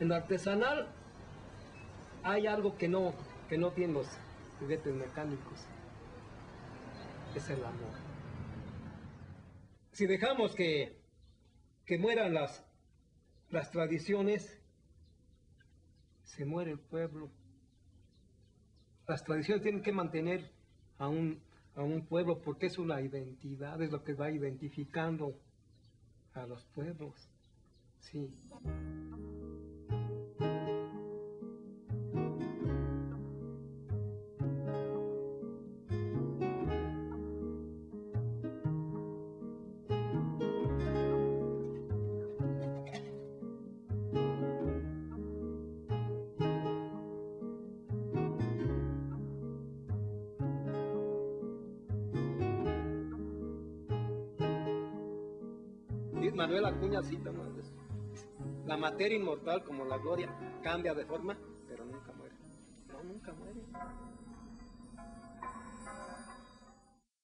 En artesanal hay algo que no, que no tienen los juguetes mecánicos. Es el amor. Si dejamos que, que mueran las, las tradiciones, se muere el pueblo. Las tradiciones tienen que mantener a un, a un pueblo porque es una identidad, es lo que va identificando a los pueblos. Sí. Manuel Acuña cita. La materia inmortal como la gloria cambia de forma, pero nunca muere. No, nunca muere.